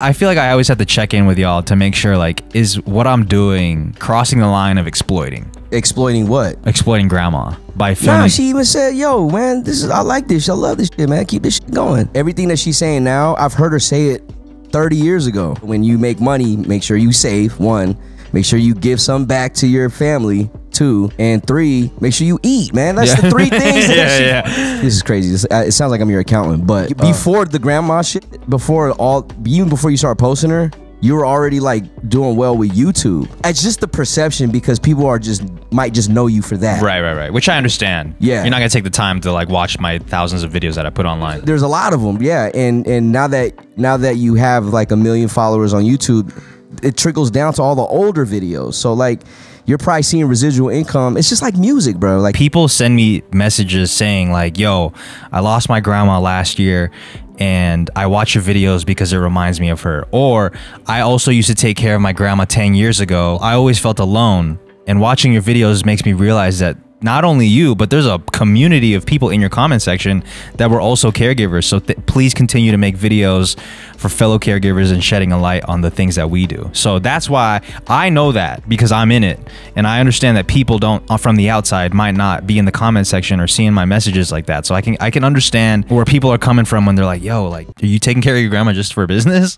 I feel like I always have to check in with y'all to make sure like is what I'm doing crossing the line of exploiting, Exploiting what? exploiting grandma by filming. Nah, she even said, "Yo, man, this is I like this. I love this shit, man. Keep this shit going." Everything that she's saying now, I've heard her say it 30 years ago. When you make money, make sure you save. One, make sure you give some back to your family. Two and three, make sure you eat, man. That's Yeah. the three things. that Yeah, yeah. This is crazy. This, uh, it sounds like I'm your accountant, but before the grandma shit, before all, even before you start posting her, you were already like doing well with YouTube. It's just the perception because people are just might just know you for that. Right, right, right. Which I understand. Yeah. You're not gonna take the time to like watch my thousands of videos that I put online. there's a lot of them yeah and and now that now that you have like a million followers on youtube it trickles down to all the older videos so like you're probably seeing residual income it's just like music bro like People send me messages saying like, "Yo, I lost my grandma last year." And I watch your videos because it reminds me of her. Or I also used to take care of my grandma 10 years ago. I always felt alone. And watching your videos makes me realize that not only you, but there's a community of people in your comment section that were also caregivers. So please continue to make videos for fellow caregivers and shedding a light on the things that we do. So that's why I know that because I'm in it. And I understand that people don't uh, from the outside might not be in the comment section or seeing my messages like that. So I can I can understand where people are coming from when they're like, "Yo, like are you taking care of your grandma just for business?"